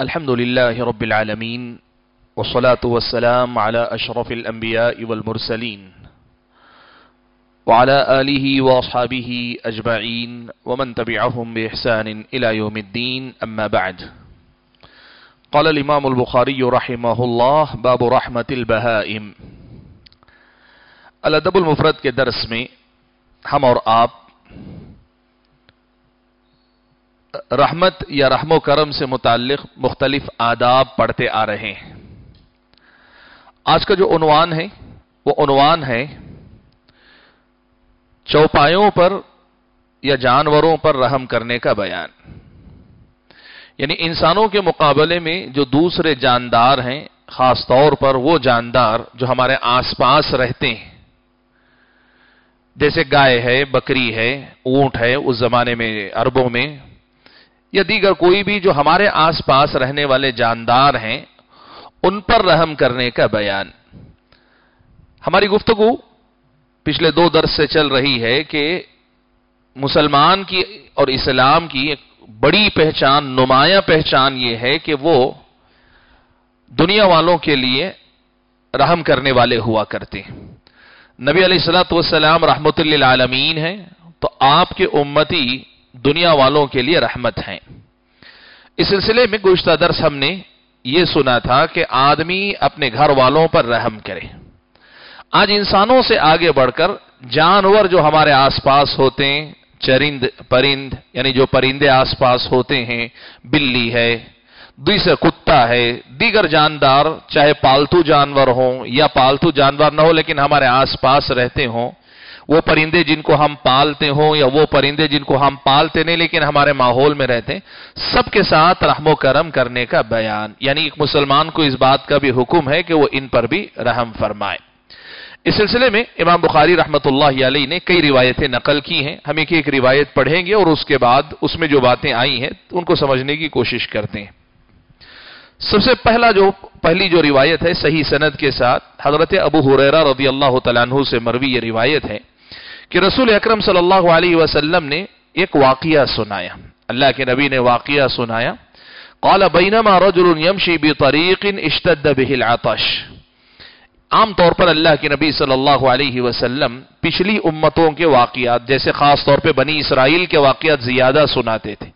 الحمد لله رب العالمين والصلاة والسلام على أشرف الأنبياء والمرسلين وعلى آله وأصحابه أجمعين ومن تبعهم بإحسان إلى يوم الدين أما بعد. قال الإمام البخاري رحمه الله باب رحمة البهائم. الأدب المفرد کے درس میں ہم اور آپ رحمت یا رحم و کرم سے متعلق مختلف آداب پڑھتے آ رہے ہیں۔ آج کا جو عنوان ہے، وہ عنوان ہے، چوپایوں پر یا جانوروں پر رحم کرنے کا بیان۔ یعنی انسانوں کے مقابلے میں جو دوسرے جاندار ہیں، خاص طور پر وہ جاندار جو ہمارے آس پاس رہتے ہیں۔ جیسے گائے ہے، بکری ہے، اونٹ ہے، اس زمانے میں، عربوں میں یا دیگر کوئی بھی جو ہمارے آس پاس رہنے والے جاندار ہیں، ان پر رحم کرنے کا بیان۔ ہماری گفتگو پچھلے دو درس سے چل رہی ہے کہ مسلمان کی اور اسلام کی ایک بڑی پہچان، نمایاں پہچان یہ ہے کہ وہ دنیا والوں کے لیے رحم کرنے والے ہوا کرتے ہیں۔ نبی علیہ السلاۃ والسلام رحمت للعالمین ہیں، تو آپ کے امتی دنیا والوں کے لیے رحمت ہیں۔ اس سلسلے میں گزشتہ درس ہم نے یہ سنا تھا کہ آدمی اپنے گھر والوں پر رحم کرے۔ آج انسانوں سے آگے بڑھ کر جانور جو ہمارے آس پاس ہوتے ہیں، چرند، پرند یعنی جو پرندے آس پاس ہوتے ہیں، بلی ہے، دوسرا کتا ہے، دیگر جاندار، چاہے پالتو جانور ہوں یا پالتو جانور نہ ہو لیکن ہمارے آس پاس رہتے ہوں وہ پرندے جن کو ہم پالتے ہوں یا وہ پرندے جن کو ہم پالتے نہیں لیکن ہمارے ماحول میں رہتے ہیں، سب کے ساتھ رحم و کرم کرنے کا بیان۔ یعنی ایک مسلمان کو اس بات کا بھی حکم ہے کہ وہ ان پر بھی رحم فرمائے۔ اس سلسلے میں امام بخاری رحمت اللہ علیہ نے کئی روایتیں نقل کی ہیں۔ ہم ایک ایک روایت پڑھیں گے اور اس کے بعد اس میں جو باتیں آئی ہیں، ان کو سمجھنے کی کوشش کرتے ہیں۔ سب سے پہلا جو، پہلی جو روایت ہے، صحیح سند کے ساتھ حضرت ابو حریرہ رضی اللہ تعالیٰ عنہ سے مروی یہ روایت ہے۔ کہ رسول اکرم صلی اللہ علیہ وسلم نے ایک واقعہ سنایا۔ اللہ کے نبی نے واقعہ سنایا۔ قال بینما رجل یمشی بطریق اشتد به العطش۔ عام طور پر اللہ کے نبی صلی اللہ علیہ وسلم پچھلی امتوں کے واقعات، جیسے خاص طور پہ بنی اسرائیل کے واقعات زیادہ سناتے تھے۔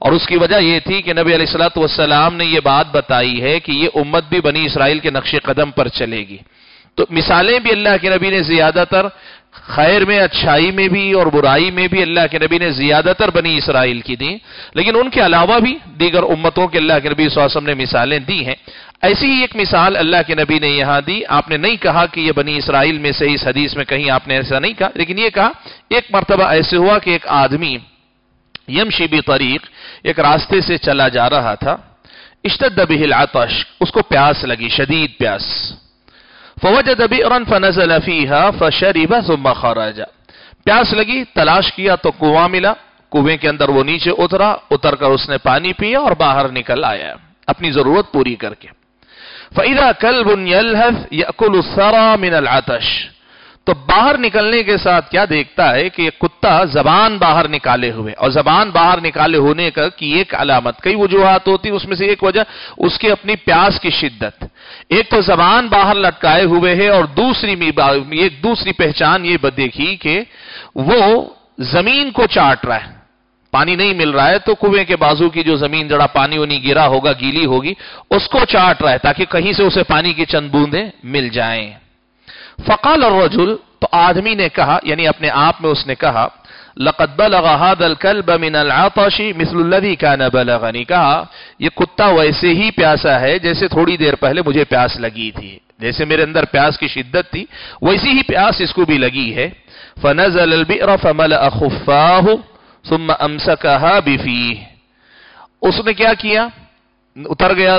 اور اس کی وجہ یہ تھی کہ نبی علیہ السلاۃ والسلام نے یہ بات بتائی ہے کہ یہ امت بھی بنی اسرائیل کے نقش قدم پر چلے گی۔ تو مثالیں بھی اللہ کے نبی نے زیادہ تر خیر میں، اچھائی میں بھی اور برائی میں بھی اللہ کے نبی نے زیادہ تر بنی اسرائیل کی دی، لیکن ان کے علاوہ بھی دیگر امتوں کے اللہ کے نبی صلی اللہ علیہ وسلم نے مثالیں دی ہیں۔ ایسی ہی ایک مثال اللہ کے نبی نے یہاں دی۔ آپ نے نہیں کہا کہ یہ بنی اسرائیل میں سے اس حدیث میں کہیں آپ نے ایسا نہیں کہا، لیکن یہ کہا، ایک مرتبہ ایسے ہوا کہ ایک آدمی یمشی بھی طریق ایک راستے سے چلا جا رہا تھا۔ اشتد به العطش، اس کو پیاس لگی، شدید پیاس۔ فوجد بئرا فنزل فيها فشرب ثم خرج. پیاس لگی، تلاش کیا تو کنواں ملا، کنویں کے اندر وہ نیچے اترا، اتر کر اس نے پانی پیا اور باہر نکل آیا۔ اپنی ضرورت پوری کر کے۔ فَإِذَا كَلْبٌ يَلْهَثْ يَأْكُلُ الثَّرَى مِنَ الْعَتَشِ۔ تو باہر نکلنے کے ساتھ کیا دیکھتا ہے کہ کتا زبان باہر نکالے ہوئے اور زبان باہر نکالے ہونے کا کی ایک علامت، کئی وجوہات ہوتی، اس میں سے ایک وجہ، اس کی اپنی پیاس کی شدت۔ ایک تو زبان باہر لٹکائے ہوئے ہے اور دوسری ایک دوسری پہچان یہ دیکھی کہ وہ زمین کو چاٹ رہا ہے۔ پانی نہیں مل رہا ہے تو کنویں کے بازو کی جو زمین، جڑا پانی ونی گرا ہوگا، گیلی ہوگی، اس کو چاٹ رہا ہے تاکہ کہیں سے اسے پانی کی چند بوندیں مل جائیں۔ فقال الرجل، تو آدمی نے کہا یعنی اپنے آپ میں اس نے کہا، لقد بلغ هذا الكلب من العطش مثل الذي كان بلغني. کہا، یہ کتا ویسے ہی پیاسا ہے جیسے تھوڑی دیر پہلے مجھے پیاس لگی تھی، جیسے میرے اندر پیاس کی شدت تھی، ویسی ہی پیاس اس کو بھی لگی ہے۔ فنزل البئر فملأ خفاه ثم امسكها بفيه۔ اس نے کیا کیا؟ اتر گیا،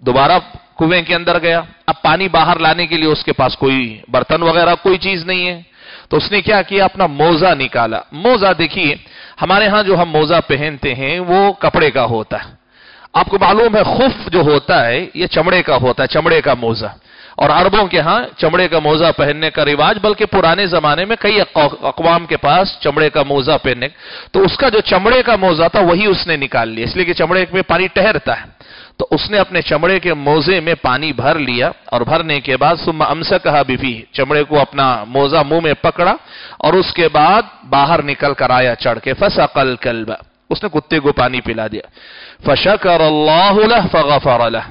دوبارہ کنویں کے اندر گیا۔ اب پانی باہر لانے کے لیے اس کے پاس کوئی برتن وغیرہ، کوئی چیز نہیں ہے۔ تو اس نے کیا کیا؟ اپنا موزہ نکالا۔ موزہ دیکھیے، ہمارے ہاں جو ہم موزہ پہنتے ہیں، وہ کپڑے کا ہوتا ہے۔ آپ کو معلوم ہے خف جو ہوتا ہے، یہ چمڑے کا ہوتا ہے، چمڑے کا موزہ۔ اور عربوں کے ہاں چمڑے کا موزہ پہننے کا رواج، بلکہ پرانے زمانے میں کئی اقوام کے پاس چمڑے کا موزہ پہننے۔ تو اس کا جو چمڑے کا موزہ تھا، وہی اس نے نکال لیا۔ اس لیے کہ چمڑے میں پانی ٹہرتا ہے۔ تو اس نے اپنے چمڑے کے موزے میں پانی بھر لیا اور بھرنے کے بعد سما امسا کہا بھی چمڑے کو اپنا موزہ منہ میں پکڑا اور اس کے بعد باہر نکل کر آیا چڑھ کے فسا کل اس نے کتے کو پانی پلا دیا۔ فشکر اللہ فغفر اللہ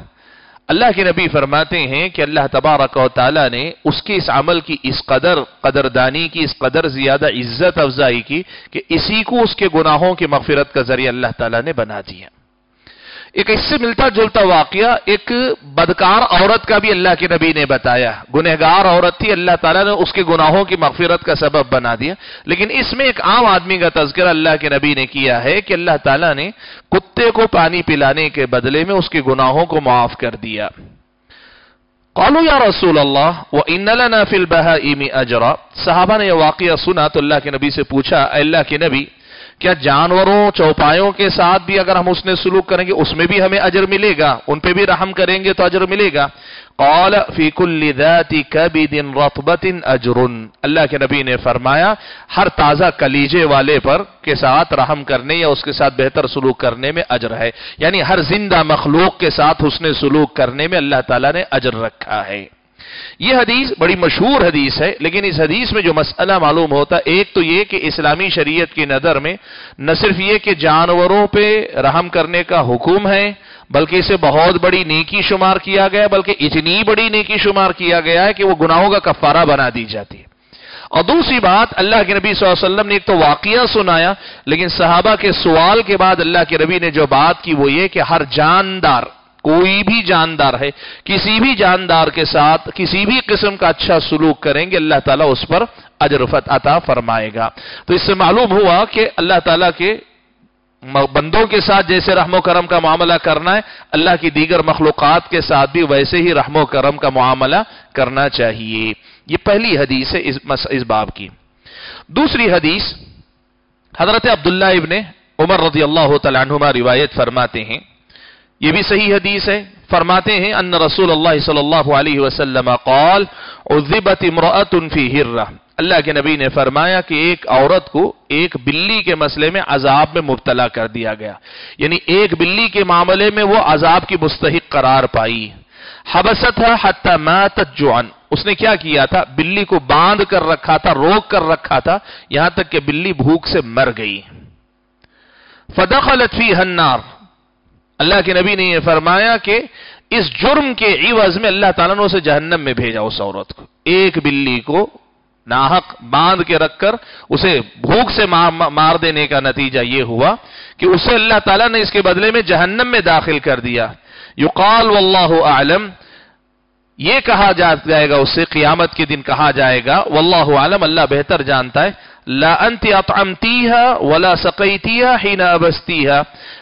اللہ کے نبی فرماتے ہیں کہ اللہ تبارک و تعالی نے اس کے اس عمل کی اس قدر قدردانی کی، اس قدر زیادہ عزت افزائی کی کہ اسی کو اس کے گناہوں کی مغفرت کا ذریعہ اللہ تعالیٰ نے بنا دیا۔ ایک اس سے ملتا جلتا واقعہ، ایک بدکار عورت کا بھی اللہ کے نبی نے بتایا۔ گنہگار عورت تھی، اللہ تعالیٰ نے اس کے گناہوں کی مغفرت کا سبب بنا دیا۔ لیکن اس میں ایک عام آدمی کا تذکرہ اللہ کے نبی نے کیا ہے کہ اللہ تعالیٰ نے کتے کو پانی پلانے کے بدلے میں اس کے گناہوں کو معاف کر دیا۔ قالوا یا رسول اللہ وہ ان فل بہ اجرا صحابہ نے یہ واقعہ سنا تو اللہ کے نبی سے پوچھا اللہ کے نبی کیا جانوروں چوپایوں کے ساتھ بھی اگر ہم اس نے سلوک کریں گے، اس میں بھی ہمیں اجر ملے گا، ان پہ بھی رحم کریں گے تو اجر ملے گا۔ قال فی کل ذات کبد رطبت اجر۔ اللہ کے نبی نے فرمایا، ہر تازہ کلیجے والے پر کے ساتھ رحم کرنے یا اس کے ساتھ بہتر سلوک کرنے میں اجر ہے۔ یعنی ہر زندہ مخلوق کے ساتھ حسن سلوک کرنے میں اللہ تعالیٰ نے اجر رکھا ہے۔ یہ حدیث بڑی مشہور حدیث ہے، لیکن اس حدیث میں جو مسئلہ معلوم ہوتا، ایک تو یہ کہ اسلامی شریعت کی نظر میں نہ صرف یہ کہ جانوروں پہ رحم کرنے کا حکم ہے، بلکہ اسے بہت بڑی نیکی شمار کیا گیا، بلکہ اتنی بڑی نیکی شمار کیا گیا ہے کہ وہ گناہوں کا کفارہ بنا دی جاتی ہے۔ اور دوسری بات، اللہ کے نبی صلی اللہ علیہ وسلم نے ایک تو واقعہ سنایا، لیکن صحابہ کے سوال کے بعد اللہ کے نبی نے جو بات کی وہ یہ کہ ہر جاندار کوئی بھی جاندار ہے، کسی بھی جاندار کے ساتھ کسی بھی قسم کا اچھا سلوک کریں گے، اللہ تعالیٰ اس پر اجرفت عطا فرمائے گا۔ تو اس سے معلوم ہوا کہ اللہ تعالیٰ کے بندوں کے ساتھ جیسے رحم و کرم کا معاملہ کرنا ہے، اللہ کی دیگر مخلوقات کے ساتھ بھی ویسے ہی رحم و کرم کا معاملہ کرنا چاہیے۔ یہ پہلی حدیث ہے اس باب کی۔ دوسری حدیث حضرت عبداللہ ابن عمر رضی اللہ تعالیٰ عنہما روایت فرماتے ہیں۔ یہ بھی صحیح حدیث ہے۔ فرماتے ہیں، ان رسول اللہ صلی اللہ علیہ وسلم قال، عذبت فی ہرہ اللہ کے نبی نے فرمایا کہ ایک عورت کو ایک بلی کے مسئلے میں عذاب میں مبتلا کر دیا گیا۔ یعنی ایک بلی کے معاملے میں وہ عذاب کی مستحق قرار پائی۔ حتی ماتت جوعن اس نے کیا کیا تھا؟ بلی کو باندھ کر رکھا تھا، روک کر رکھا تھا، یہاں تک کہ بلی بھوک سے مر گئی۔ فدخلت فی النار۔ اللہ کے نبی نے یہ فرمایا کہ اس جرم کے عوض میں اللہ تعالیٰ نے اسے جہنم میں بھیجا اس عورت کو۔ ایک بلی کو ناحق باندھ کے رکھ کر اسے بھوک سے مار دینے کا نتیجہ یہ ہوا کہ اسے اللہ تعالیٰ نے اس کے بدلے میں جہنم میں داخل کر دیا۔ یقال واللہ اعلم۔ یہ کہا جائے گا، اس سے قیامت کے دن کہا جائے گا۔ واللہ عالم اللہ بہتر جانتا ہے۔ لا انت اطعمتیها ولا سقیتیها حين ابستیها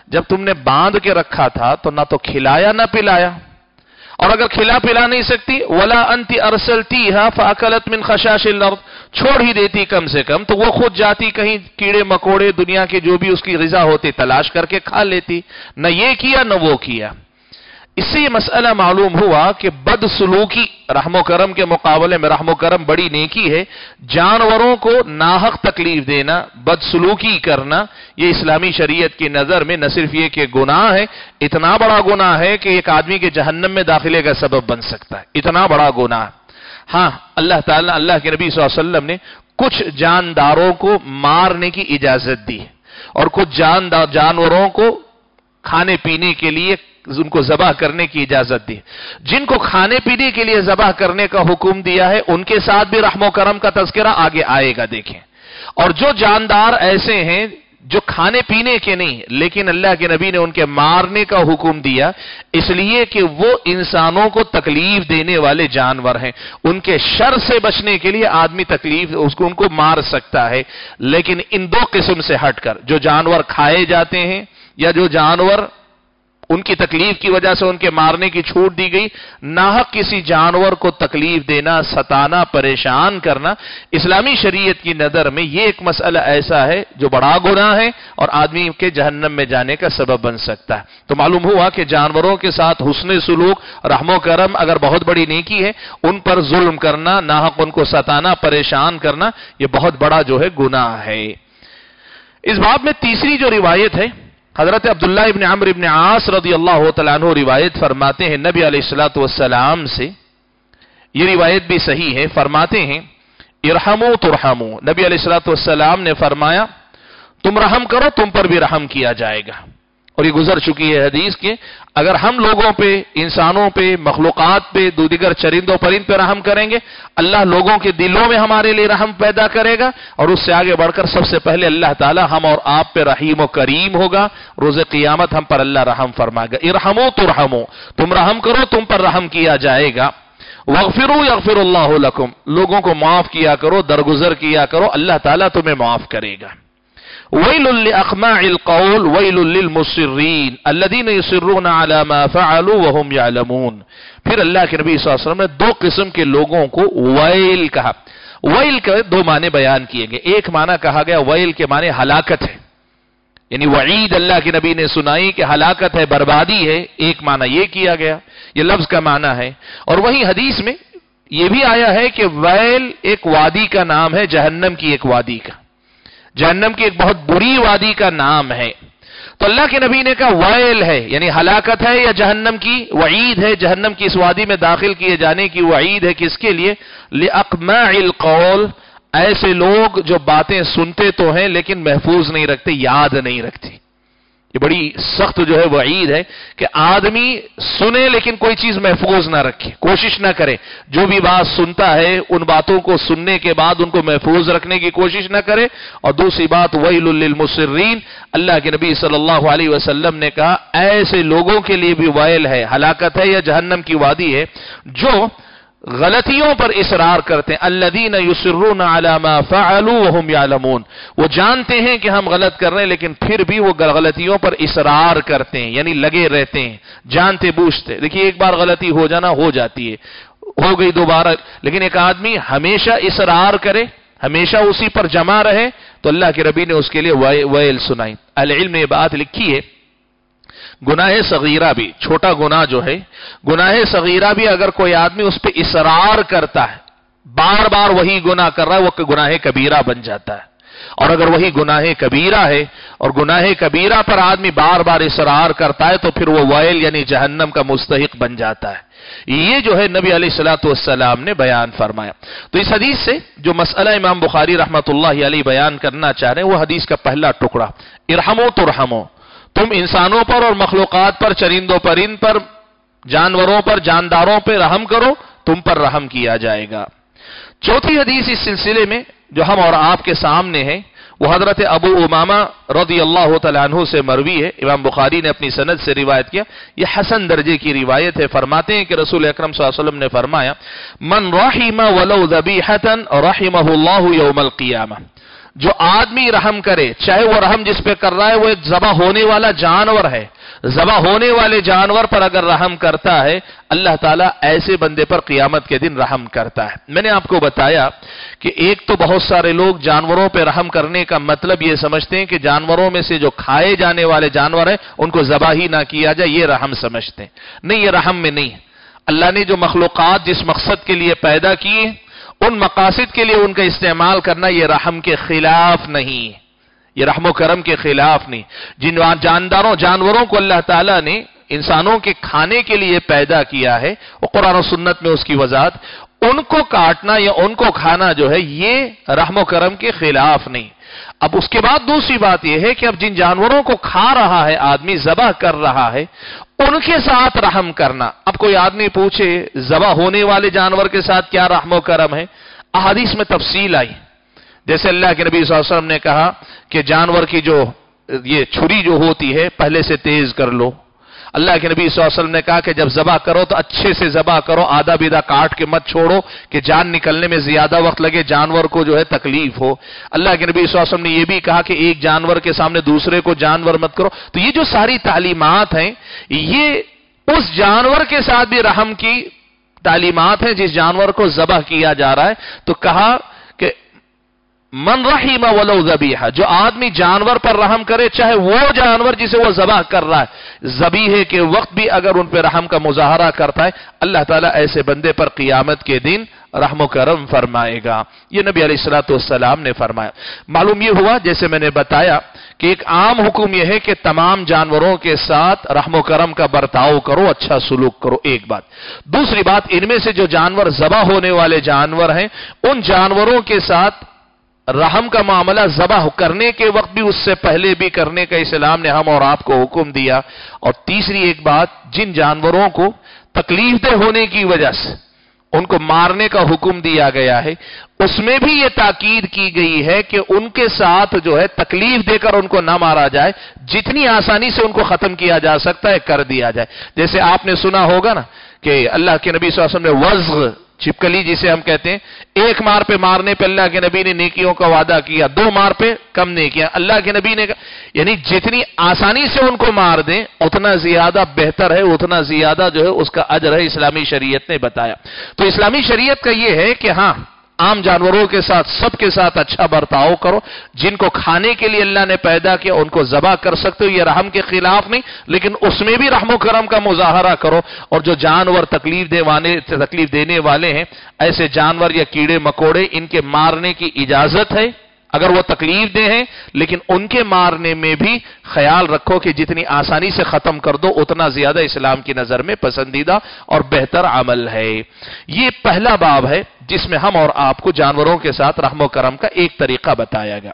جب تم نے باندھ کے رکھا تھا تو نہ تو کھلایا نہ پلایا۔ اور اگر کھلا پلا نہیں سکتی، ولا انتی ارسلتی فاقلت من خشاش الارض چھوڑ ہی دیتی کم سے کم۔ تو وہ خود جاتی کہیں کیڑے مکوڑے دنیا کے جو بھی اس کی غذا ہوتی تلاش کر کے کھا لیتی۔ نہ یہ کیا، نہ وہ کیا۔ اس سے یہ مسئلہ معلوم ہوا کہ بد سلوکی رحم و کرم کے مقابلے میں رحم و کرم بڑی نیکی ہے۔ جانوروں کو ناحق تکلیف دینا، بد سلوکی کرنا، یہ اسلامی شریعت کی نظر میں نہ صرف یہ کہ گناہ ہے، اتنا بڑا گناہ ہے کہ ایک آدمی کے جہنم میں داخلے کا سبب بن سکتا ہے۔ اتنا بڑا گناہ۔ ہاں اللہ تعالیٰ، اللہ کے نبی صلی اللہ علیہ وسلم نے کچھ جانداروں کو مارنے کی اجازت دی اور کچھ جاندار جانوروں کو کھانے پینے کے لیے ان کو ذبح کرنے کی اجازت دی۔ جن کو کھانے پینے کے لیے ذبح کرنے کا حکم دیا ہے، ان کے ساتھ بھی رحم و کرم کا تذکرہ آگے آئے گا، دیکھیں۔ اور جو جاندار ایسے ہیں جو کھانے پینے کے نہیں، لیکن اللہ کے نبی نے ان کے مارنے کا حکم دیا، اس لیے کہ وہ انسانوں کو تکلیف دینے والے جانور ہیں۔ ان کے شر سے بچنے کے لیے آدمی تکلیف، اس کو ان کو مار سکتا ہے، لیکن ان دو قسم سے ہٹ کر۔ جو جانور کھائے جاتے ہیں یا جو جانور ان کی تکلیف کی وجہ سے ان کے مارنے کی چھوٹ دی گئی۔ ناحق کسی جانور کو تکلیف دینا، ستانا، پریشان کرنا، اسلامی شریعت کی نظر میں یہ ایک مسئلہ ایسا ہے جو بڑا گناہ ہے اور آدمی کے جہنم میں جانے کا سبب بن سکتا ہے۔ تو معلوم ہوا کہ جانوروں کے ساتھ حسن سلوک، رحم و کرم اگر بہت بڑی نیکی ہے، ان پر ظلم کرنا، ناحق ان کو ستانا، پریشان کرنا، یہ بہت بڑا جو ہے گناہ ہے۔ اس باب میں تیسری جو روایت ہے حضرت عبداللہ ابن عمر ابن عاص رضی اللہ تعالیٰ عنہ روایت فرماتے ہیں، نبی علیہ السلاۃ والسلام سے۔ یہ روایت بھی صحیح ہے، فرماتے ہیں، ارحمو ترحمو۔ نبی علیہ السلاۃ والسلام نے فرمایا، تم رحم کرو، تم پر بھی رحم کیا جائے گا۔ اور یہ گزر چکی ہے حدیث کے، اگر ہم لوگوں پہ، انسانوں پہ، مخلوقات پہ دو دیگر چرندوں پرند پہ رحم کریں گے، اللہ لوگوں کے دلوں میں ہمارے لیے رحم پیدا کرے گا، اور اس سے آگے بڑھ کر سب سے پہلے اللہ تعالی ہم اور آپ پہ رحیم و کریم ہوگا، روز قیامت ہم پر اللہ رحم فرمائے گا۔ ارحمو تو تم رحم کرو، تم پر رحم کیا جائے گا۔ وغفرو یغفر اللہ لکم، لوگوں کو معاف کیا کرو، درگزر کیا کرو، اللہ تعالیٰ تمہیں معاف کرے گا۔ ویل لاخماع القول ویل للمصرین الذين يصرون على ما فعلوا وهم يعلمون. پھر اللہ کے نبی صلی اللہ علیہ وسلم نے دو قسم کے لوگوں کو ویل کہا۔ ویل کے دو معنی بیان کیے گئے۔ ایک معنی کہا گیا، ویل کے معنی ہلاکت ہے۔ یعنی وعید اللہ کے نبی نے سنائی کہ ہلاکت ہے، بربادی ہے۔ ایک معنی یہ کیا گیا، یہ لفظ کا معنی ہے۔ اور وہی حدیث میں یہ بھی آیا ہے کہ ویل ایک وادی کا نام ہے، جہنم کی ایک وادی کا۔ جہنم کی ایک بہت بری وادی کا نام ہے۔ تو اللہ کے نبی نے کہا، وائل ہے یعنی ہلاکت ہے یا جہنم کی وعید ہے؟ جہنم کی اس وادی میں داخل کیے جانے کی وعید ہے کس کے لیے؟ القول۔ ایسے لوگ جو باتیں سنتے تو ہیں لیکن محفوظ نہیں رکھتے، یاد نہیں رکھتے۔ یہ بڑی سخت جو ہے وہ عید ہے کہ آدمی سنے لیکن کوئی چیز محفوظ نہ رکھے، کوشش نہ کرے۔ جو بھی بات سنتا ہے، ان باتوں کو سننے کے بعد ان کو محفوظ رکھنے کی کوشش نہ کرے۔ اور دوسری بات، ویل للمصرین، اللہ کے نبی صلی اللہ علیہ وسلم نے کہا، ایسے لوگوں کے لیے بھی وائل ہے، ہلاکت ہے یا جہنم کی وادی ہے، جو غلطیوں پر اصرار کرتے ہیں. الذین یسرون علی ما وهم یعلمون. وہ جانتے ہیں کہ ہم غلط کر رہے ہیں، لیکن پھر بھی وہ غلطیوں پر اصرار کرتے ہیں یعنی لگے رہتے ہیں، جانتے بوجھتے دیکھیے، ایک بار غلطی ہو جانا ہو جاتی ہے، ہو گئی دوبارہ. لیکن ایک آدمی ہمیشہ اصرار کرے، ہمیشہ اسی پر جمع رہے، تو اللہ کے ربی نے اس کے لیے ویل سنائی. العلم نے یہ بات لکھی ہے گناہ صغیرہ بھی، چھوٹا گناہ جو ہے، گناہ صغیرہ بھی اگر کوئی آدمی اس پہ اصرار کرتا ہے، بار بار وہی گناہ کر رہا ہے، وہ گناہ کبیرہ بن جاتا ہے۔ اور اگر وہی گناہ کبیرہ ہے اور گناہ کبیرہ پر آدمی بار بار اصرار کرتا ہے، تو پھر وہ وائل یعنی جہنم کا مستحق بن جاتا ہے۔ یہ جو ہے نبی علیہ السلاۃ والسلام نے بیان فرمایا۔ تو اس حدیث سے جو مسئلہ امام بخاری رحمۃ اللہ علیہ بیان کرنا چاہ رہے ہیں، وہ حدیث کا پہلا ٹکڑا۔ ارحمو تو تم انسانوں پر اور مخلوقات پر، چرندوں پرند پر، جانوروں پر، جانداروں پہ رحم کرو، تم پر رحم کیا جائے گا۔ چوتھی حدیث اس سلسلے میں جو ہم اور آپ کے سامنے ہے وہ حضرت ابو امامہ رضی اللہ تعالیٰ عنہ سے مروی ہے۔ امام بخاری نے اپنی سند سے روایت کیا۔ یہ حسن درجے کی روایت ہے۔ فرماتے ہیں کہ رسول اکرم صلی اللہ علیہ وسلم نے فرمایا، من رحم ولو ذبیحتا رحمہ اللہ یوم القیامہ جو آدمی رحم کرے، چاہے وہ رحم جس پہ کر رہا ہے، وہ ایک ذبح ہونے والا جانور ہے۔ ذبح ہونے والے جانور پر اگر رحم کرتا ہے، اللہ تعالیٰ ایسے بندے پر قیامت کے دن رحم کرتا ہے۔ میں نے آپ کو بتایا کہ ایک تو بہت سارے لوگ جانوروں پہ رحم کرنے کا مطلب یہ سمجھتے ہیں کہ جانوروں میں سے جو کھائے جانے والے جانور ہیں، ان کو ذبح ہی نہ کیا جائے، یہ رحم سمجھتے ہیں۔ نہیں، یہ رحم میں نہیں اللہ نے جو مخلوقات جس مقصد کے لیے پیدا کیے ان مقاصد کے لیے ان کا استعمال کرنا یہ رحم کے خلاف نہیں، یہ رحم و کرم کے خلاف نہیں۔ جن جانداروں، جانوروں کو اللہ تعالیٰ نے انسانوں کے کھانے کے لیے پیدا کیا ہے قرآن و سنت میں اس کی وضاحت، ان کو کاٹنا یا ان کو کھانا جو ہے، یہ رحم و کرم کے خلاف نہیں۔ اب اس کے بعد دوسری بات یہ ہے کہ اب جن جانوروں کو کھا رہا ہے، آدمی ذبح کر رہا ہے، ان کے ساتھ رحم کرنا۔ اب کوئی آدمی پوچھے، ذبح ہونے والے جانور کے ساتھ کیا رحم و کرم ہے؟ احادیث میں تفصیل آئی۔ جیسے اللہ کے نبی صلی اللہ علیہ وسلم نے کہا کہ جانور کی جو یہ چھری جو ہوتی ہے، پہلے سے تیز کر لو۔ اللہ کے نبی صلی اللہ علیہ وسلم نے کہا کہ جب ذبح کرو تو اچھے سے ذبح کرو، آدھا بیدہ کاٹ کے مت چھوڑو کہ جان نکلنے میں زیادہ وقت لگے، جانور کو جو ہے تکلیف ہو۔ اللہ کے نبی صلی اللہ علیہ وسلم نے یہ بھی کہا کہ ایک جانور کے سامنے دوسرے کو جانور مت کرو۔ تو یہ جو ساری تعلیمات ہیں، یہ اس جانور کے ساتھ بھی رحم کی تعلیمات ہیں جس جانور کو ذبح کیا جا رہا ہے۔ تو کہا من رحیم ولو ذبیحہ، جو آدمی جانور پر رحم کرے، چاہے وہ جانور جسے وہ ذبح کر رہا ہے زبیحے کے وقت بھی اگر ان پہ رحم کا مظاہرہ کرتا ہے، اللہ تعالیٰ ایسے بندے پر قیامت کے دن رحم و کرم فرمائے گا۔ یہ نبی علیہ السلاۃ والسلام نے فرمایا۔ معلوم یہ ہوا، جیسے میں نے بتایا، کہ ایک عام حکم یہ ہے کہ تمام جانوروں کے ساتھ رحم و کرم کا برتاؤ کرو اچھا سلوک کرو، ایک بات۔ دوسری بات، ان میں سے جو جانور ذبح ہونے والے جانور ہیں، ان جانوروں کے ساتھ رحم کا معاملہ ذبح کرنے کے وقت بھی، اس سے پہلے بھی کرنے کا اسلام نے ہم اور آپ کو حکم دیا۔ اور تیسری ایک بات، جن جانوروں کو تکلیف دہ ہونے کی وجہ سے ان کو مارنے کا حکم دیا گیا ہے، اس میں بھی یہ تاکید کی گئی ہے کہ ان کے ساتھ جو ہے تکلیف دے کر ان کو نہ مارا جائے۔ جتنی آسانی سے ان کو ختم کیا جا سکتا ہے، کر دیا جائے۔ جیسے آپ نے سنا ہوگا نا کہ اللہ کے نبی صلی اللہ علیہ وسلم نے وزغ چپکلی جسے ہم کہتے ہیں، ایک مار پہ مارنے پہ اللہ کے نبی نے نیکیوں کا وعدہ کیا، دو مار پہ کم نہیں کیا۔ اللہ کے نبی نے یعنی جتنی آسانی سے ان کو مار دیں، اتنا زیادہ بہتر ہے، اتنا زیادہ جو ہے اس کا اجر ہے، اسلامی شریعت نے بتایا۔ تو اسلامی شریعت کا یہ ہے کہ ہاں عام جانوروں کے ساتھ، سب کے ساتھ اچھا برتاؤ کرو۔ جن کو کھانے کے لیے اللہ نے پیدا کیا، ان کو ذبح کر سکتے ہو، یہ رحم کے خلاف نہیں، لیکن اس میں بھی رحم و کرم کا مظاہرہ کرو۔ اور جو جانور تکلیف دیوانے، تکلیف دینے والے ہیں، ایسے جانور یا کیڑے مکوڑے، ان کے مارنے کی اجازت ہے۔ اگر وہ تکلیف دے ہیں، لیکن ان کے مارنے میں بھی خیال رکھو کہ جتنی آسانی سے ختم کر دو، اتنا زیادہ اسلام کی نظر میں پسندیدہ اور بہتر عمل ہے۔ یہ پہلا باب ہے جس میں ہم اور آپ کو جانوروں کے ساتھ رحم و کرم کا ایک طریقہ بتایا گیا۔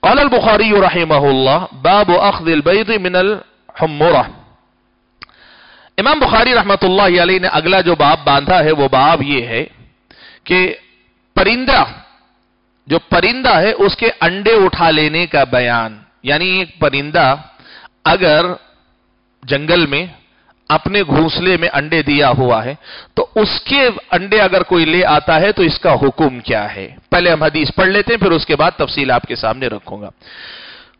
قال البخاری رحمہ اللہ، باب اخذ البید من الحمورہ امام بخاری رحمت اللہ علیہ نے اگلا جو باب باندھا ہے، وہ باب یہ ہے کہ پرندہ جو پرندہ ہے اس کے انڈے اٹھا لینے کا بیان یعنی ایک پرندہ اگر جنگل میں اپنے گھونسلے میں انڈے دیا ہوا ہے، تو اس کے انڈے اگر کوئی لے آتا ہے تو اس کا حکم کیا ہے؟ پہلے ہم حدیث پڑھ لیتے ہیں، پھر اس کے بعد تفصیل آپ کے سامنے رکھوں گا۔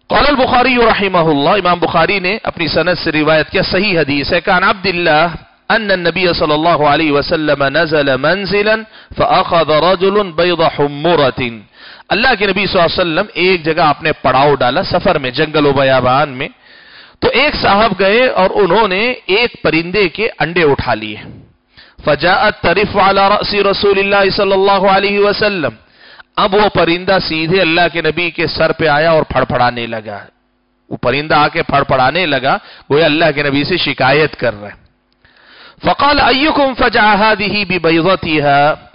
قال البخاری رحمہ اللہ، امام بخاری نے اپنی سند سے روایت کیا، صحیح حدیث ہے، کان عبداللہ ان النبی صلی اللہ علیہ وسلم نزل منزلا فاخذ رجل بيض حمرة. اللہ کے نبی صلی اللہ علیہ وسلم ایک جگہ آپ نے پڑاؤ ڈالا سفر میں، جنگل و بیابان میں۔ تو ایک صاحب گئے اور انہوں نے ایک پرندے کے انڈے اٹھا لیے۔ فجاءت ترف على رأس رسول اللہ صلی اللہ علیہ وسلم۔ اب وہ پرندہ سیدھے اللہ کے نبی کے سر پہ آیا اور پھڑ پھڑانے لگا۔ وہ پرندہ آ کے پھڑ پھڑانے لگا وہ اللہ کے نبی سے شکایت کر رہے فقال ایکم فجع هذه ببيضتها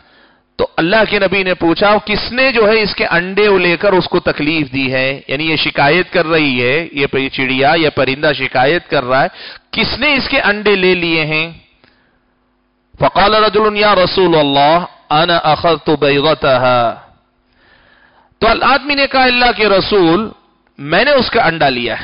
تو اللہ کے نبی نے پوچھا کس نے جو ہے اس کے انڈے لے کر اس کو تکلیف دی ہے؟ یعنی یہ شکایت کر رہی ہے، یہ چڑیا یا پرندہ شکایت کر رہا ہے، کس نے اس کے انڈے لے لیے ہیں؟ فقال رجل یا رسول اللہ، انا اخذت بیضتها تو آدمی نے کہا، اللہ کے رسول، میں نے اس کا انڈا لیا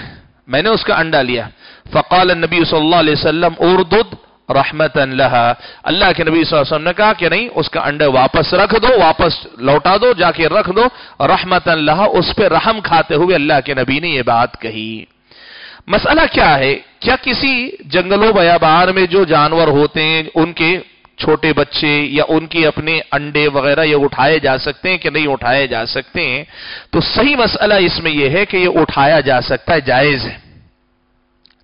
میں نے اس کا انڈا لیا فقال النبی صلی اللہ علیہ وسلم، اردد رحمت لها اللہ کے نبی صلی اللہ علیہ وسلم نے کہا کہ نہیں، اس کا انڈے واپس رکھ دو، واپس لوٹا دو، جا کے رکھ دو۔ رحمت لها اس پہ رحم کھاتے ہوئے اللہ کے نبی نے یہ بات کہی۔ مسئلہ کیا ہے؟ کیا کسی جنگلوں بیابان میں جو جانور ہوتے ہیں، ان کے چھوٹے بچے یا ان کے اپنے انڈے وغیرہ یہ اٹھائے جا سکتے ہیں کہ نہیں اٹھائے جا سکتے ہیں؟ تو صحیح مسئلہ اس میں یہ ہے کہ یہ اٹھایا جا سکتا ہے، جائز ہے۔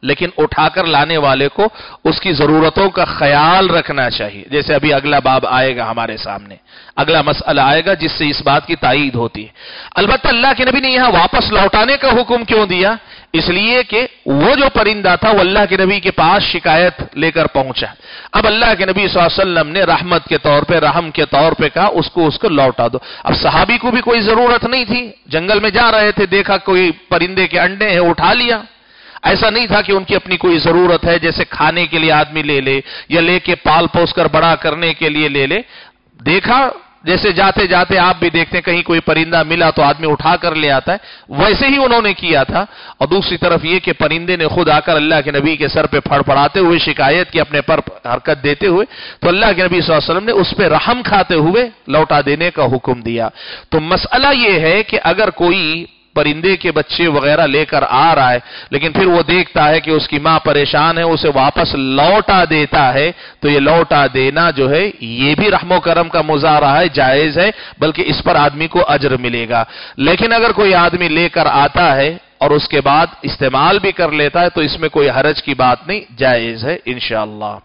لیکن اٹھا کر لانے والے کو اس کی ضرورتوں کا خیال رکھنا چاہیے۔ جیسے ابھی اگلا باب آئے گا ہمارے سامنے۔ اگلا مسئلہ آئے گا جس سے اس بات کی تائید ہوتی ہے۔ البتہ اللہ کے نبی نے یہاں واپس لوٹانے کا حکم کیوں دیا؟ اس لیے کہ وہ جو پرندہ تھا، وہ اللہ کے نبی کے پاس شکایت لے کر پہنچا۔ اب اللہ کے نبی صلی اللہ علیہ وسلم نے رحمت کے طور پہ، رحم کے طور پہ کہا، اس کو اس کو لوٹا دو۔ اب صحابی کو بھی کوئی ضرورت نہیں تھی۔ جنگل میں جا رہے تھے، دیکھا کوئی پرندے کے انڈے ہیں، اٹھا لیا۔ ایسا نہیں تھا کہ ان کی اپنی کوئی ضرورت ہے، جیسے کھانے کے لیے آدمی لے لے، یا لے کے پال پوس کر بڑا کرنے کے لیے لے لے۔ دیکھا، جیسے جاتے جاتے آپ بھی دیکھتے ہیں، کہیں کوئی پرندہ ملا تو آدمی اٹھا کر لے آتا ہے۔ ویسے ہی انہوں نے کیا تھا۔ اور دوسری طرف یہ کہ پرندے نے خود آ کر اللہ کے نبی کے سر پہ پھڑ پڑاتے ہوئے شکایت کی، اپنے پر حرکت دیتے ہوئے۔ تو اللہ کے نبی صلی اللہ علیہ وسلم نے اس پہ رحم کھاتے ہوئے لوٹا دینے کا حکم دیا۔ تو مسئلہ یہ ہے کہ اگر کوئی پرندے کے بچے وغیرہ لے کر آ رہا ہے، لیکن پھر وہ دیکھتا ہے کہ اس کی ماں پریشان ہے، اسے واپس لوٹا دیتا ہے۔ تو یہ لوٹا دینا جو ہے، یہ بھی رحم و کرم کا مظاہرہ ہے، جائز ہے، بلکہ اس پر آدمی کو اجر ملے گا۔ لیکن اگر کوئی آدمی لے کر آتا ہے اور اس کے بعد استعمال بھی کر لیتا ہے، تو اس میں کوئی حرج کی بات نہیں، جائز ہے، انشاءاللہ۔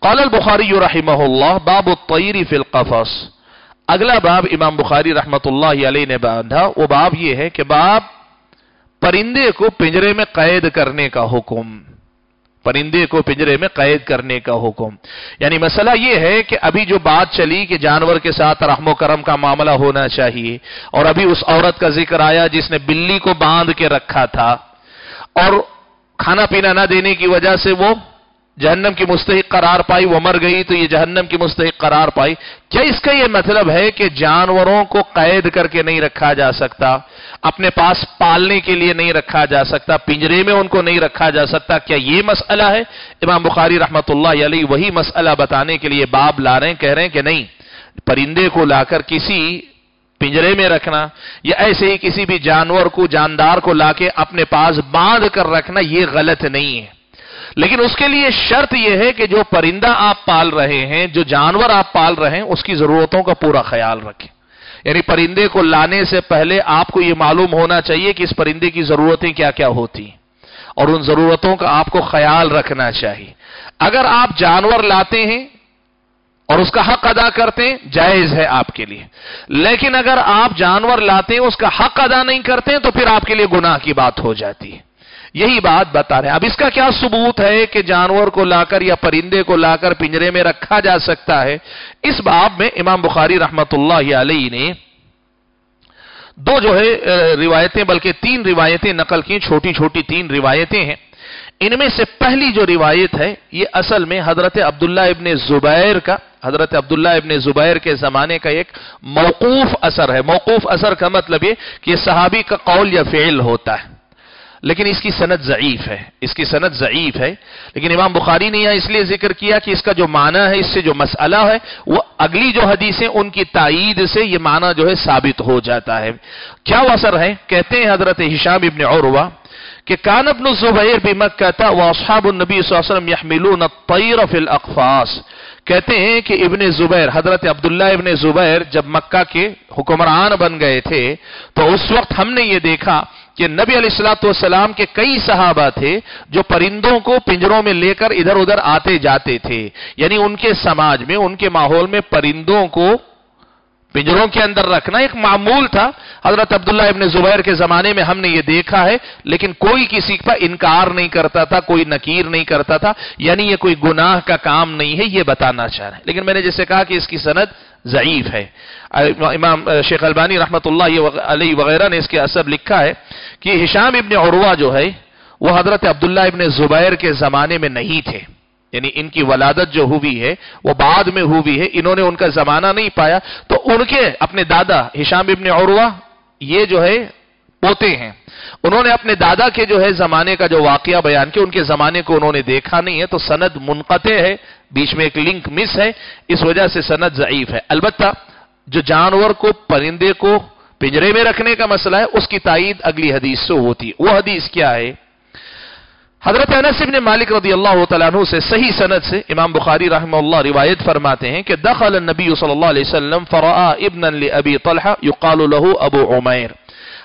قال البخاری رحمہ اللہ، باب الطیر فی القفص۔ اگلا باب امام بخاری رحمت اللہ علیہ نے باندھا، وہ باب یہ ہے کہ باب پرندے کو پنجرے میں قید کرنے کا حکم۔ پرندے کو پنجرے میں قید کرنے کا حکم۔ یعنی مسئلہ یہ ہے کہ ابھی جو بات چلی کہ جانور کے ساتھ رحم و کرم کا معاملہ ہونا چاہیے، اور ابھی اس عورت کا ذکر آیا جس نے بلی کو باندھ کے رکھا تھا، اور کھانا پینا نہ دینے کی وجہ سے وہ جہنم کی مستحق قرار پائی، وہ مر گئی تو یہ جہنم کی مستحق قرار پائی۔ کیا اس کا یہ مطلب ہے کہ جانوروں کو قید کر کے نہیں رکھا جا سکتا؟ اپنے پاس پالنے کے لیے نہیں رکھا جا سکتا، پنجرے میں ان کو نہیں رکھا جا سکتا۔ کیا یہ مسئلہ ہے؟ امام بخاری رحمت اللہ علیہ وہی مسئلہ بتانے کے لیے باب لا رہے ہیں، کہہ رہے ہیں کہ نہیں، پرندے کو لا کر کسی پنجرے میں رکھنا یا ایسے ہی کسی بھی جانور کو، جاندار کو لا کے اپنے پاس باندھ کر رکھنا، یہ غلط نہیں ہے۔ لیکن اس کے لیے شرط یہ ہے کہ جو پرندہ آپ پال رہے ہیں، جو جانور آپ پال رہے ہیں، اس کی ضرورتوں کا پورا خیال رکھیں۔ یعنی پرندے کو لانے سے پہلے آپ کو یہ معلوم ہونا چاہیے کہ اس پرندے کی ضرورتیں کیا کیا ہوتی ہیں۔ اور ان ضرورتوں کا آپ کو خیال رکھنا چاہیے۔ اگر آپ جانور لاتے ہیں اور اس کا حق ادا کرتے ہیں، جائز ہے آپ کے لیے۔ لیکن اگر آپ جانور لاتے ہیں، اس کا حق ادا نہیں کرتے تو پھر آپ کے لیے گناہ کی بات ہو جاتی ہے۔ یہی بات بتا رہے ہیں۔ اب اس کا کیا ثبوت ہے کہ جانور کو لا کر یا پرندے کو لا کر پنجرے میں رکھا جا سکتا ہے؟ اس باب میں امام بخاری رحمت اللہ علیہ نے دو جو ہے روایتیں، بلکہ تین روایتیں نقل کی چھوٹی چھوٹی تین روایتیں ہیں۔ ان میں سے پہلی جو روایت ہے، یہ اصل میں حضرت عبداللہ ابن زبیر کا، حضرت عبداللہ ابن زبیر کے زمانے کا ایک موقوف اثر ہے۔ موقوف اثر کا مطلب یہ کہ صحابی کا قول یا فعل ہوتا ہے۔ لیکن اس کی صنعت ضعیف ہے، اس کی صنعت ضعیف ہے۔ لیکن امام بخاری نے یہاں اس لیے ذکر کیا کہ اس کا جو معنی ہے، اس سے جو مسئلہ ہے، وہ اگلی جو حدیثیں ان کی تائید سے یہ معنی جو ہے ثابت ہو جاتا ہے۔ کیا وہ اثر ہے کہتے ہیں حضرت حشام ابن عروہ کہ کان ابن الزبیر بھی تھا النبی صلی اللہ علیہ وسلم یحملون الطیر فی الاقفاص کہتے ہیں کہ ابن زبیر، حضرت عبداللہ ابن زبیر جب مکہ کے حکمران بن گئے تھے، تو اس وقت ہم نے یہ دیکھا کہ نبی علیہ السلاۃ والسلام کے کئی صحابہ تھے جو پرندوں کو پنجروں میں لے کر ادھر ادھر آتے جاتے تھے یعنی ان کے سماج میں، ان کے ماحول میں پرندوں کو پنجروں کے اندر رکھنا ایک معمول تھا۔ حضرت عبداللہ ابن زبیر کے زمانے میں ہم نے یہ دیکھا ہے، لیکن کوئی کسی کا انکار نہیں کرتا تھا، کوئی نکیر نہیں کرتا تھا۔ یعنی یہ کوئی گناہ کا کام نہیں ہے، یہ بتانا چاہ رہے ہیں۔ لیکن میں نے جیسے کہا کہ اس کی سند ضعیف ہے۔ امام شیخ البانی رحمت اللہ علیہ وغیرہ نے اس کے اثر لکھا ہے کہ ہشام ابن عروہ جو ہے، وہ حضرت عبداللہ ابن زبیر کے زمانے میں نہیں تھے۔ یعنی ان کی ولادت جو ہوئی ہے، وہ بعد میں ہوئی ہے، انہوں نے ان کا زمانہ نہیں پایا۔ تو ان کے اپنے دادا ہشام ابن عروہ یہ جو ہے، پوتے ہیں۔ انہوں نے اپنے دادا کے جو ہے، زمانے کا جو واقعہ بیان کیا، ان کے زمانے کو انہوں نے دیکھا نہیں ہے۔ تو سند منقطع ہے، بیچ میں ایک لنک مس ہے۔ اس وجہ سے سند ضعیف ہے۔ البتہ، جو جانور کو، پرندے کو پنجرے میں رکھنے کا مسئلہ ہے، اس کی تائید اگلی حدیث سے ہوتی ہے۔ وہ حدیث کیا ہے؟ حضرت انس ابن مالک رضی اللہ تعالیٰ عنہ سے صحیح سند سے امام بخاری رحمہ اللہ روایت فرماتے ہیں کہ دخل النبی صلی اللہ علیہ وسلم فرآ ابنا لأبی طلحہ یقال له ابو عمیر۔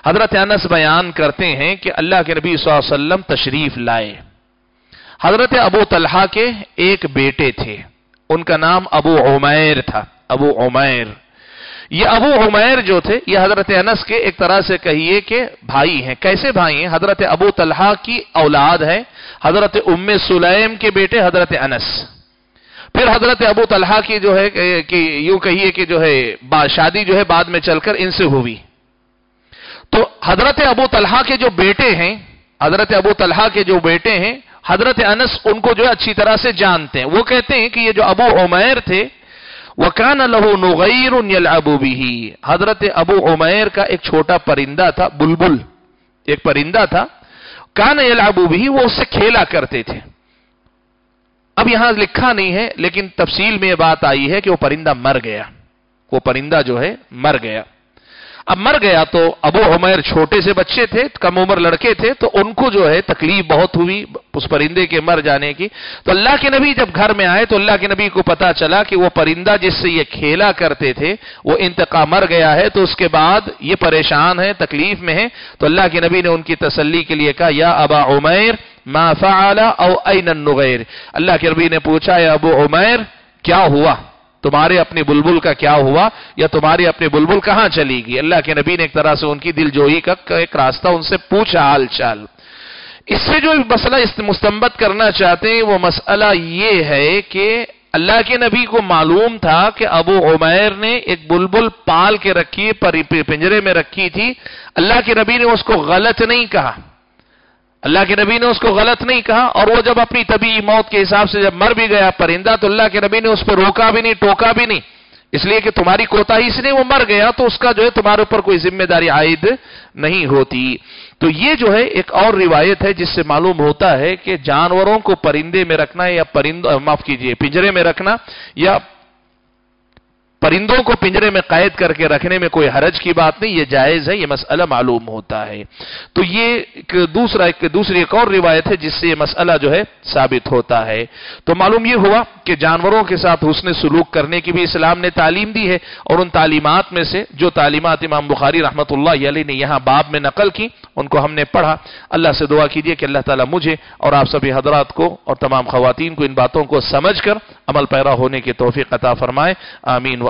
حضرت انس بیان کرتے ہیں کہ اللہ کے نبی صلی اللہ علیہ وسلم تشریف لائے۔ حضرت ابو طلحہ کے ایک بیٹے تھے۔ ان کا نام ابو عمیر تھا۔ ابو عمیر۔ یہ ابو عمیر جو تھے، یہ حضرت انس کے ایک طرح سے کہیے کہ بھائی ہیں۔ کیسے بھائی ہیں؟ حضرت ابو طلحہ کی اولاد ہے حضرت ام سلیم کے بیٹے حضرت انس۔ پھر حضرت ابو طلحہ کی جو ہے، کہ یوں کہیے کہ جو ہے شادی جو ہے بعد میں چل کر ان سے ہوئی۔ تو حضرت ابو طلحہ کے جو بیٹے ہیں، حضرت ابو طلحہ کے جو بیٹے ہیں، حضرت انس ان کو جو ہے اچھی طرح سے جانتے ہیں۔ وہ کہتے ہیں کہ یہ جو ابو عمیر تھے وکان لہو نغیر یلعب به حضرت ابو عمیر کا ایک چھوٹا پرندہ تھا، بلبل، ایک پرندہ تھا۔ کان یلعب به وہ اس سے کھیلا کرتے تھے۔ اب یہاں لکھا نہیں ہے، لیکن تفصیل میں یہ بات آئی ہے کہ وہ پرندہ مر گیا۔ وہ پرندہ جو ہے، مر گیا۔ اب مر گیا تو ابو عمیر چھوٹے سے بچے تھے، کم عمر لڑکے تھے، تو ان کو جو ہے تکلیف بہت ہوئی اس پرندے کے مر جانے کی۔ تو اللہ کے نبی جب گھر میں آئے تو اللہ کے نبی کو پتا چلا کہ وہ پرندہ جس سے یہ کھیلا کرتے تھے، وہ انتقا مر گیا ہے، تو اس کے بعد یہ پریشان ہے تکلیف میں ہے تو اللہ کے نبی نے ان کی تسلی کے لیے کہا، یا ابا عمیر، ما فعلا او این النغیر۔ اللہ کے نبی نے پوچھا یا ابو عمیر، کیا ہوا؟ تمہارے اپنے بلبل کا کیا ہوا یا تمہاری اپنے بلبل کہاں چلی گی اللہ کے نبی نے ایک طرح سے ان کی دل جوئی کا ایک راستہ ان سے پوچھا، حال چال۔ اس سے جو مسئلہ مستمبت کرنا چاہتے ہیں، وہ مسئلہ یہ ہے کہ اللہ کے نبی کو معلوم تھا کہ ابو عمیر نے ایک بلبل پال کے رکھی پنجرے میں رکھی تھی۔ اللہ کے نبی نے اس کو غلط نہیں کہا۔ اللہ کے نبی نے اس کو غلط نہیں کہا اور وہ جب اپنی طبی موت کے حساب سے جب مر بھی گیا پرندہ تو اللہ کے نبی نے اس پہ روکا بھی نہیں، ٹوکا بھی نہیں۔ اس لیے کہ تمہاری کوتا ہی سے وہ مر گیا تو اس کا جو ہے تمہارے اوپر کوئی ذمہ داری عائد نہیں ہوتی۔ تو یہ جو ہے ایک اور روایت ہے جس سے معلوم ہوتا ہے کہ جانوروں کو پرندے میں رکھنا یا پرندہ معاف کیجیے، پنجرے میں رکھنا یا پرندوں کو پنجرے میں قید کر کے رکھنے میں کوئی حرج کی بات نہیں، یہ جائز ہے، یہ مسئلہ معلوم ہوتا ہے۔ تو یہ دوسرا، ایک دوسری ایک اور روایت ہے جس سے یہ مسئلہ جو ہے ثابت ہوتا ہے۔ تو معلوم یہ ہوا کہ جانوروں کے ساتھ حسن سلوک کرنے کی بھی اسلام نے تعلیم دی ہے اور ان تعلیمات میں سے جو تعلیمات امام بخاری رحمت اللہ علیہ نے یہاں باب میں نقل کی، ان کو ہم نے پڑھا۔ اللہ سے دعا کیجیے کہ اللہ تعالیٰ مجھے اور آپ سبھی حضرات کو اور تمام خواتین کو ان باتوں کو سمجھ کر عمل پیرا ہونے کے توفیق عطا فرمائے۔ آمین۔